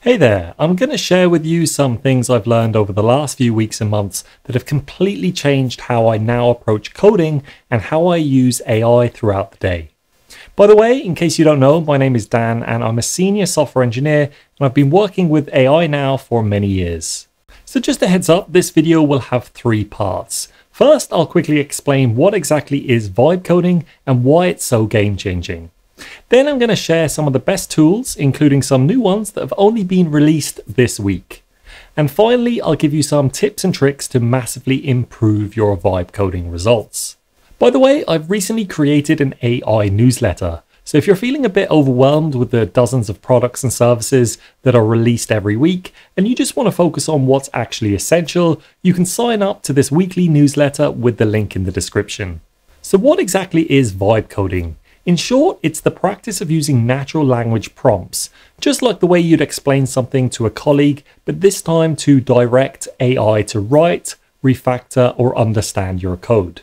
Hey there, I'm going to share with you some things I've learned over the last few weeks and months that have completely changed how I now approach coding and how I use AI throughout the day. By the way, in case you don't know, my name is Dan and I'm a senior software engineer and I've been working with AI now for many years. So just a heads up, this video will have three parts. First, I'll quickly explain what exactly is vibe coding and why it's so game changing. Then I'm going to share some of the best tools, including some new ones that have only been released this week. And finally, I'll give you some tips and tricks to massively improve your vibe coding results. By the way, I've recently created an AI newsletter. So if you're feeling a bit overwhelmed with the dozens of products and services that are released every week, and you just want to focus on what's actually essential, you can sign up to this weekly newsletter with the link in the description. So what exactly is vibe coding? In short, it's the practice of using natural language prompts, just like the way you'd explain something to a colleague, but this time to direct AI to write, refactor, or understand your code.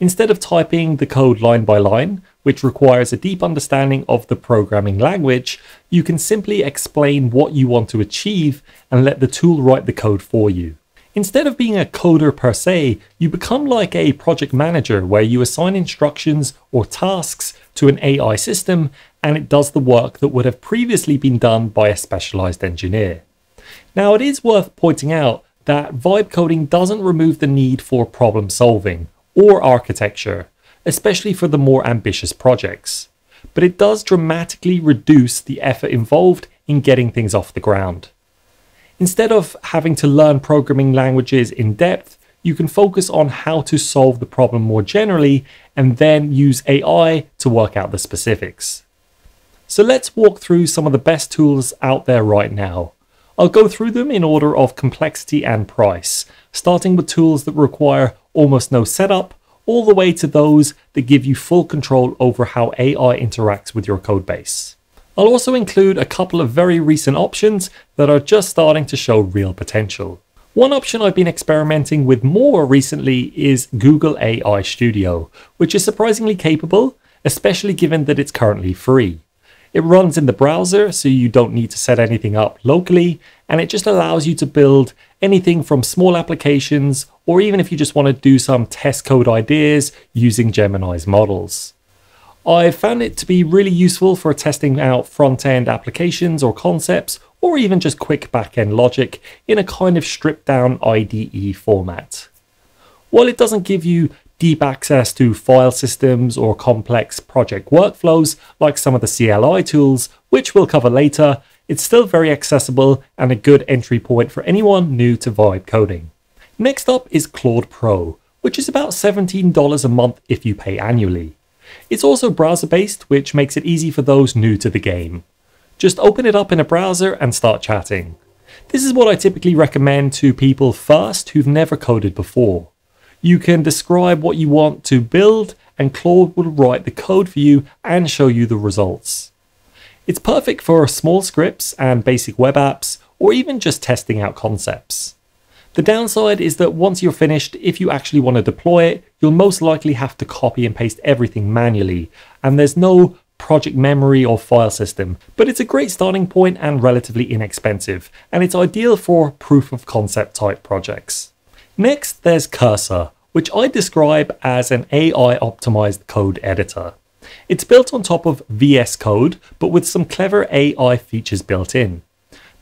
Instead of typing the code line by line, which requires a deep understanding of the programming language, you can simply explain what you want to achieve and let the tool write the code for you. Instead of being a coder per se, you become like a project manager where you assign instructions or tasks to an AI system and it does the work that would have previously been done by a specialized engineer. Now, it is worth pointing out that vibe coding doesn't remove the need for problem solving or architecture, especially for the more ambitious projects, but it does dramatically reduce the effort involved in getting things off the ground. Instead of having to learn programming languages in depth, you can focus on how to solve the problem more generally and then use AI to work out the specifics. So let's walk through some of the best tools out there right now. I'll go through them in order of complexity and price, starting with tools that require almost no setup, all the way to those that give you full control over how AI interacts with your codebase. I'll also include a couple of very recent options that are just starting to show real potential. One option I've been experimenting with more recently is Google AI Studio, which is surprisingly capable, especially given that it's currently free. It runs in the browser, so you don't need to set anything up locally, and it just allows you to build anything from small applications, or even if you just want to do some test code ideas using Gemini's models. I found it to be really useful for testing out front end applications or concepts, or even just quick back end logic in a kind of stripped down IDE format. While it doesn't give you deep access to file systems or complex project workflows like some of the CLI tools, which we'll cover later, it's still very accessible and a good entry point for anyone new to Vibe coding. Next up is Claude Pro, which is about $17 a month if you pay annually. It's also browser based, which makes it easy for those new to the game. Just open it up in a browser and start chatting. This is what I typically recommend to people first who've never coded before. You can describe what you want to build and Claude will write the code for you and show you the results. It's perfect for small scripts and basic web apps or even just testing out concepts. The downside is that once you're finished, if you actually want to deploy it, you'll most likely have to copy and paste everything manually, and there's no project memory or file system, but it's a great starting point and relatively inexpensive, and it's ideal for proof of concept type projects. Next, there's Cursor, which I describe as an AI optimized code editor. It's built on top of VS Code, but with some clever AI features built in.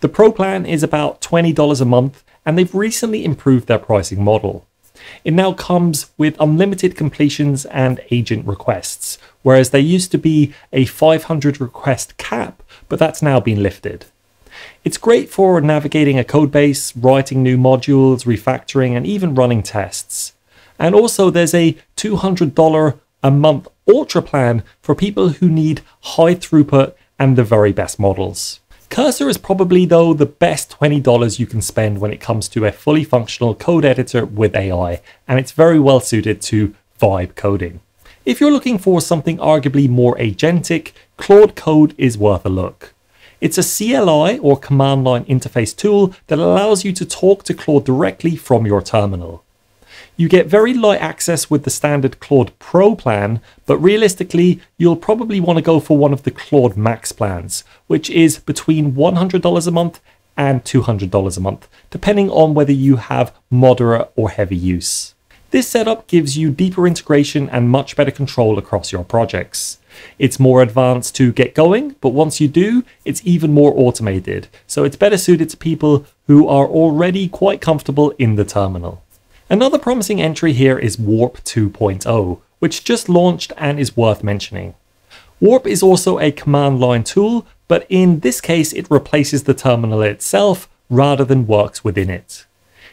The Pro plan is about $20 a month and they've recently improved their pricing model. It now comes with unlimited completions and agent requests, whereas there used to be a 500 request cap, but that's now been lifted. It's great for navigating a codebase, writing new modules, refactoring, and even running tests. And also, there's a $200 a month Ultra plan for people who need high throughput and the very best models. Cursor is probably, though, the best $20 you can spend when it comes to a fully functional code editor with AI, and it's very well suited to vibe coding. If you're looking for something arguably more agentic, Claude Code is worth a look. It's a CLI or command line interface tool that allows you to talk to Claude directly from your terminal. You get very light access with the standard Claude Pro plan, but realistically, you'll probably want to go for one of the Claude Max plans, which is between $100 a month and $200 a month, depending on whether you have moderate or heavy use. This setup gives you deeper integration and much better control across your projects. It's more advanced to get going, but once you do, it's even more automated, so it's better suited to people who are already quite comfortable in the terminal. Another promising entry here is Warp 2.0, which just launched and is worth mentioning. Warp is also a command line tool, but in this case it replaces the terminal itself rather than works within it.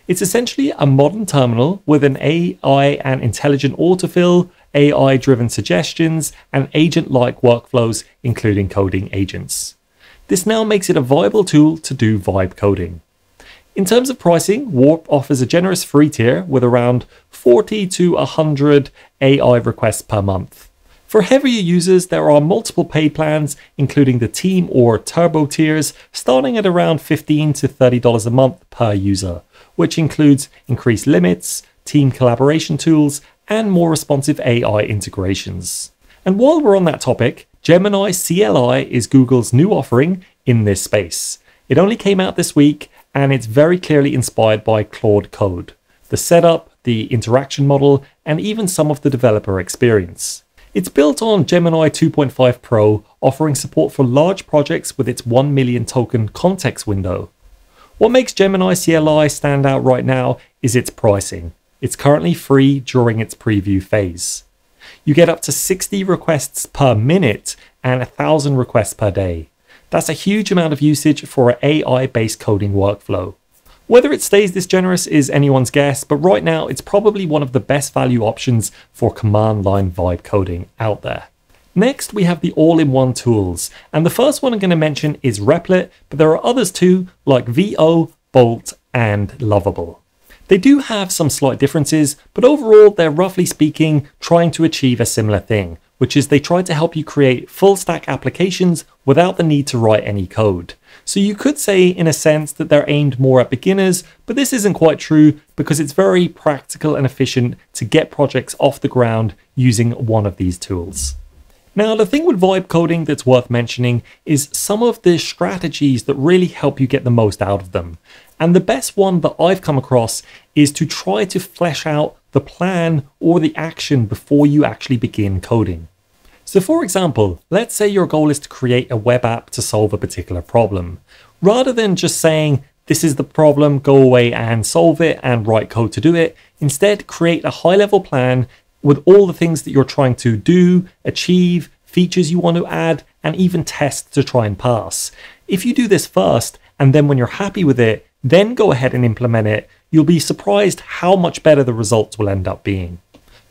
It's essentially a modern terminal with an AI and intelligent autofill, AI driven suggestions, and agent like workflows, including coding agents. This now makes it a viable tool to do vibe coding. In terms of pricing, Warp offers a generous free tier with around 40 to 100 AI requests per month. For heavier users, there are multiple paid plans, including the Team or Turbo tiers, starting at around 15 to $30 a month per user which includes increased limits, team collaboration tools, and more responsive AI integrations. And while we're on that topic, Gemini CLI is Google's new offering in this space. It only came out this week, and it's very clearly inspired by Claude Code. The setup, the interaction model, and even some of the developer experience. It's built on Gemini 2.5 Pro, offering support for large projects with its 1 million token context window. What makes Gemini CLI stand out right now is its pricing. It's currently free during its preview phase. You get up to 60 requests per minute and 1,000 requests per day. That's a huge amount of usage for an AI based coding workflow. Whether it stays this generous is anyone's guess, but right now it's probably one of the best value options for command line vibe coding out there. Next, we have the all-in-one tools, and the first one I'm going to mention is Replit, but there are others too, like V0, Bolt, and Lovable. They do have some slight differences, but overall they're roughly speaking trying to achieve a similar thing, which is they try to help you create full stack applications without the need to write any code. So you could say in a sense that they're aimed more at beginners, but this isn't quite true because it's very practical and efficient to get projects off the ground using one of these tools. Now, the thing with vibe coding that's worth mentioning is some of the strategies that really help you get the most out of them. And the best one that I've come across is to try to flesh out the plan or the action before you actually begin coding. So for example, let's say your goal is to create a web app to solve a particular problem. Rather than just saying, this is the problem, go away and solve it and write code to do it, instead create a high level plan with all the things that you're trying to do, achieve, features you want to add, and even test to try and pass. If you do this first, and then when you're happy with it, then go ahead and implement it, you'll be surprised how much better the results will end up being.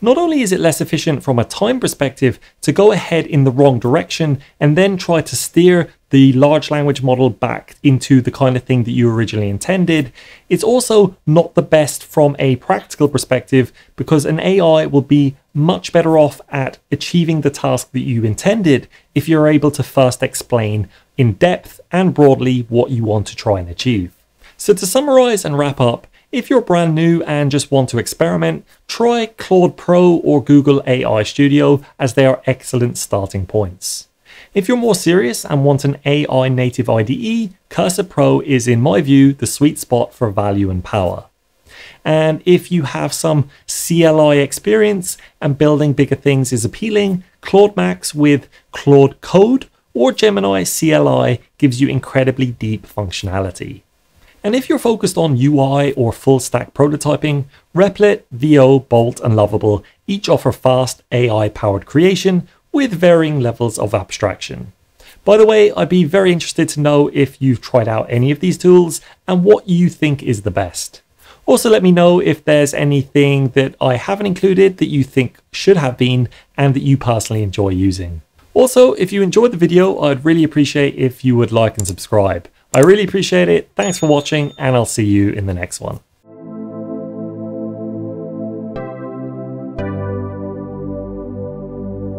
Not only is it less efficient from a time perspective to go ahead in the wrong direction and then try to steer the large language model back into the kind of thing that you originally intended, it's also not the best from a practical perspective because an AI will be much better off at achieving the task that you intended if you're able to first explain in depth and broadly what you want to try and achieve. So to summarize and wrap up, if you're brand new and just want to experiment, try Claude Pro or Google AI Studio as they are excellent starting points. If you're more serious and want an AI native IDE, Cursor Pro is in my view the sweet spot for value and power. And if you have some CLI experience and building bigger things is appealing, Claude Max with Claude Code or Gemini CLI gives you incredibly deep functionality. And if you're focused on UI or full stack prototyping, Replit, V0, Bolt, and Lovable each offer fast AI powered creation with varying levels of abstraction. By the way, I'd be very interested to know if you've tried out any of these tools and what you think is the best. Also, let me know if there's anything that I haven't included that you think should have been and that you personally enjoy using. Also, if you enjoyed the video, I'd really appreciate if you would like and subscribe. I really appreciate it. Thanks for watching, and I'll see you in the next one.